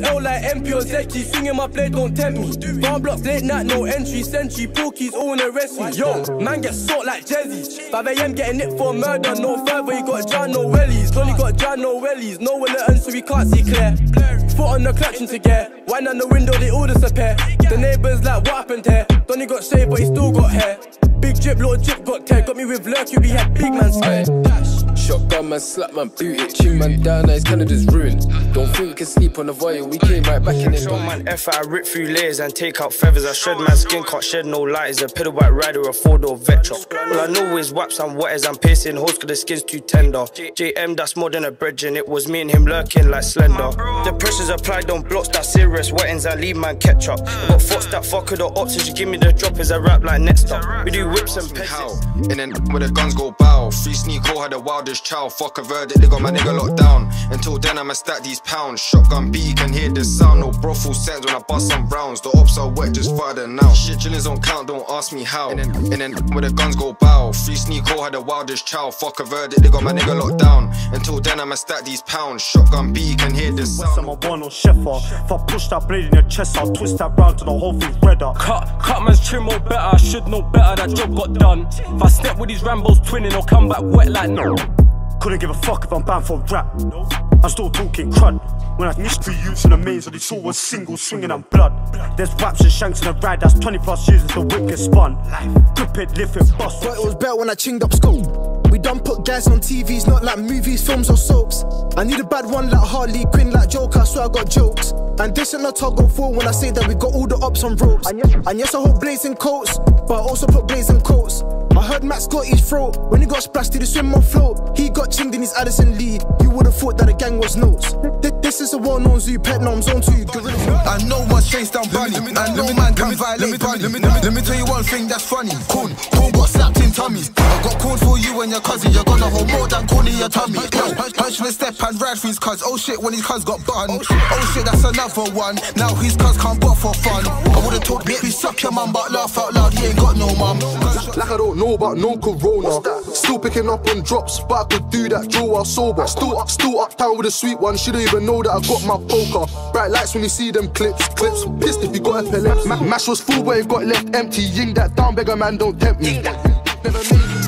XL like MP or Zeki. Swinging my blade, don't tempt me. Farm blocks, late night, no entry. Sentry, Porkies, all in arrest me. Yo, man get sought like Jezzy. 5 a.m. getting it for murder. No further, you got John, no wellies. Only got John, no wellies. No it so we can't see clear. Foot on the clutch into gear. Wine on the window, they all disappear. The neighbors like, what happened here? Donny got shaved, but he still got hair. Big drip, little drip got tear. Got me with lurk, you be had big man scared. Shotgun man, slap man, boot it, tune man down, now his Canada's ruined. Don't think we can sleep on the voyage, we came right back in it. Show man F, I rip through layers and take out feathers. I shred my skin, can't shed no light. Is a pedal bike rider, a four door Vectra. All I know is waps and waters, I'm pacing hoes cause the skin's too tender. JM, that's more than a bridging, it was me and him lurking like slender. The pressure's applied on blocks, that's serious. Wettings, I leave man catch up. Got thoughts that fuck with the options, you give me the drop as I rap like next up. We do whips and How? And then where the guns go bow. Free sneak hole had the wildest chow. Fuck a verdict, they got my nigga locked down. Until then, I'ma stack these pounds. Shotgun beat, you can hear the sound. No brothel sounds when I bust some rounds. The ops are wet, just further now. Shit, drillings don't count, don't ask me how. And then, and then where the guns go bow. Free sneak hole had the wildest chow. Fuck a verdict, they got my nigga locked down. Until then, I'ma stack these pounds. Shotgun beat, you can hear the sound. I'm a one on Sheffer. If I push that blade in your chest, I'll twist that round to the whole thing's redder. Cut, cut man's trim all better. I should know better. That job got done. If I step with these Rambos twinning, I'll come back wet like no. Couldn't give a fuck if I'm banned for rap. I'm still talking crud. When I missed two youths in the mains, all they saw was single swinging and blood. There's raps and shanks in a ride that's 20 plus years as the whip gets spun. Grip it, lift it, bust. Thought it was better when I chinged up scope. We done put guys on TVs, not like movies, films, or soaps. I need a bad one like Harley Quinn, like Joker, so I got jokes. And this ain't a toggle for when I say that we got all the ups on ropes. And yes, I hold blazing coats, but I also put blazing coats. I heard Max got his throat when he got splashed, did he swim on float? He got chinged in his Addison Lee. You would've thought that the gang was notes. Th- This is a well-known zoo, pet noms on two gorillas. I know one chase down bunny. I know man can violate bunny. Let me tell you one thing that's funny. Corn, corn got slapped in tummies. I got corn for you and your cousin. You're gonna hold more than corn in your tummy. Yo, punch the step and ride through his cuz. Oh shit, when his cuz got bun. Oh shit, oh that's another one. Now his cuz can't go for fun. I would've told me suck your mum, but laugh out loud. He ain't got no mum. Like I don't know about no corona. Still picking up on drops, but I could do that drill while sober. Still, still uptown with a sweet one. She don't even know that I got my poker. Bright lights when you see them clips, clips. Pissed if you got epilepsy. Ma- Mash was full, but it got left empty. Ying that down, beggar man, don't tempt me. Never made